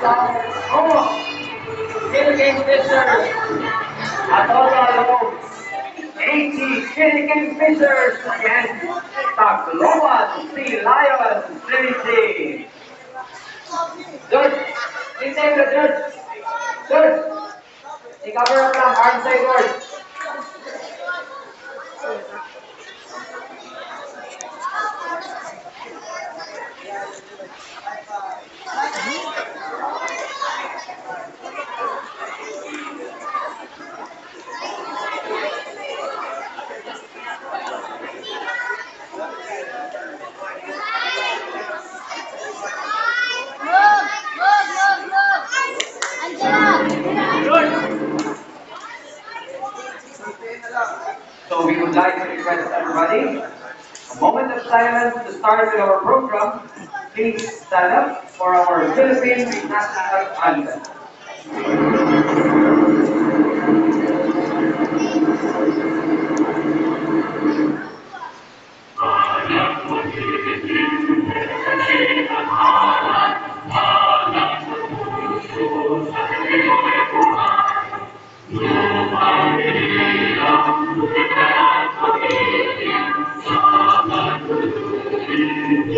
Oh, Philippine Fishers. A total of 80 Philippine Fishers against Tacloban Sea Lions Trinity. George, please take the. George, i-cover up lang, arm side So we would like to request everybody a moment of silence to start with our program. Please stand up for our Philippine national anthem.